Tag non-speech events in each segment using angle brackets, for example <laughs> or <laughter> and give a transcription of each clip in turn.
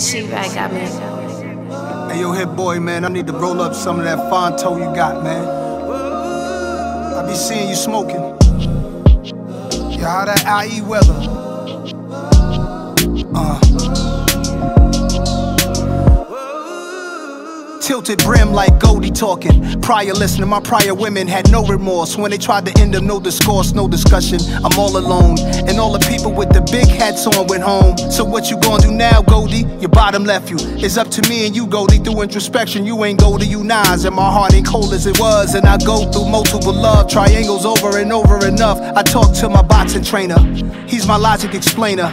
She-Rag got me. Hey, yo, Hit-Boy, man, I need to roll up some of that Fronto you got, man. I be seeing you smoking. Yeah, how that IE weather? Uh. Tilted brim like Goldie talking. Prior listening, my prior women had no remorse. When they tried to end them, no discourse, no discussion. I'm all alone. And all the people with the big hats on went home. So what you gonna do now, Goldie? Your bottom left you. It's up to me and you, Goldie. Through introspection, you ain't Goldie, you Nas. And my heart ain't cold as it was. And I go through multiple love triangles over and over enough. I talk to my boxing trainer. He's my logic explainer.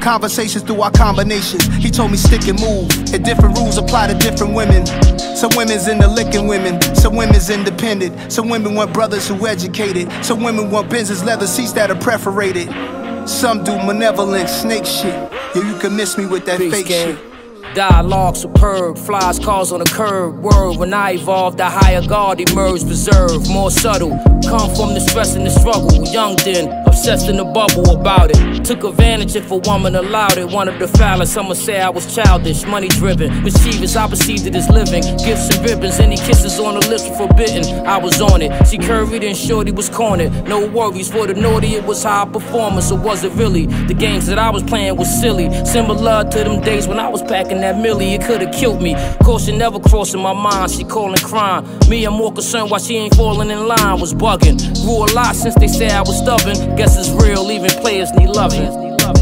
Conversations through our combinations. He told me stick and move. And different rules apply to different women. Some women's into licking women. Some women's independent. Some women want brothers who educated. Some women want business leather seats that are perforated. Some do malevolent snake shit. Yeah, you can miss me with that fake shit. Dialogue superb, flies cars on the curb. Word when I evolved, the higher guard emerged, reserved, more subtle. Come from the stress and the struggle. Young then, obsessed in the bubble about it. Took advantage if a woman allowed it. Wanted the phallus, I'ma say I was childish, money driven. Mischievous, I perceived it as living. Gifts and ribbons, any kisses on the lips were forbidden. I was on it. She curried and shorty was cornered. No worries for the naughty, it was high performance, or was it really? The games that I was playing was silly. Similar to them days when I was packing that millie, it could've killed me. Caution never crossing my mind, she calling crime. Me, I'm more concerned why she ain't falling in line, was bugging. Grew a lot since they said I was stubborn. Guess it's real, even players need loving.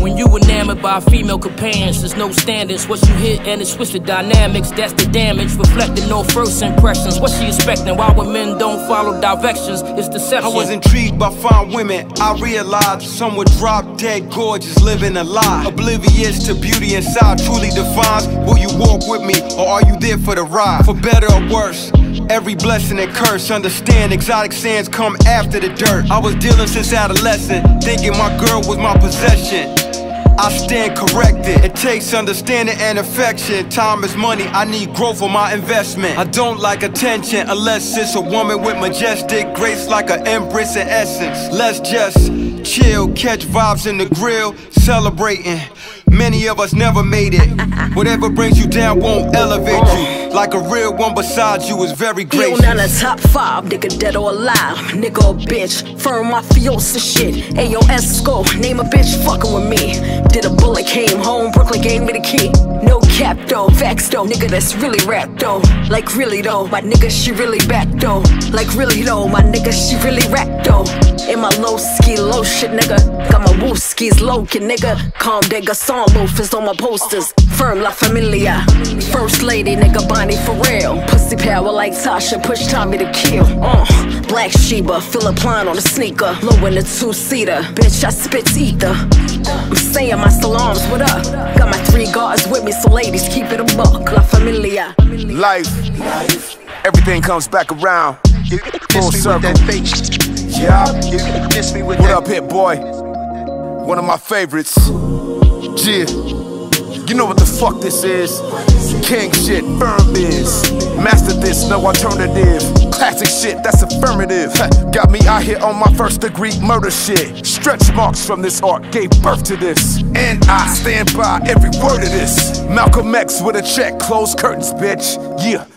When you enamored by female companions, there's no standards. What you hit and it switch the dynamics, that's the damage. Reflecting no first impressions. What she expecting? Why when men don't follow directions? It's deception. I was intrigued by fine women. I realized some were drop dead gorgeous, living a lie. Oblivious to beauty inside truly defines will you walk with me or are you there for the ride? For better or worse. Every blessing and curse, understand exotic sands come after the dirt. I was dealing since adolescent, thinking my girl was my possession. I stand corrected. It takes understanding and affection. Time is money, I need growth for my investment. I don't like attention unless it's a woman with majestic grace like an empress in essence. Let's just chill, catch vibes in the grill, celebrating. Many of us never made it. <laughs> Whatever brings you down won't elevate you. Like a real one beside you is very You gracious. none of top five, nigga dead or alive, nigga or bitch. Firm mafiosa shit. Ayo Esco, name a bitch fucking with me. Did a bullet, came home, Brooklyn gave me the key. No cap though, facts though, nigga that's really rap though. Like really though, my nigga she really back though. Like really though, my nigga she really rap though. In my low ski, low shit nigga. Got my woo skis low kid nigga. Calm digga, song loafers on my posters. Firm La Familia. First lady nigga Bonnie for real. Pussy power like Tasha, push Tommy to kill. Uh, Black Sheba, Phillip Lim on the sneaker. Low in the two seater. Bitch, I spit ether. I'm saying my salams, what up? Got my three guards with me, so ladies keep it a buck. La Familia. Life, everything comes back around. Full Miss me with circle. that fake. Yeah. You miss me with What that. up, Hit-Boy? One of my favorites. Yeah. Know what the fuck this is? King shit, firm biz. Master this, no alternative. Classic shit, that's affirmative. Got me out here on my first degree murder shit. Stretch marks from this art gave birth to this. And I stand by every word of this. Malcolm X with a check, close curtains, bitch. Yeah.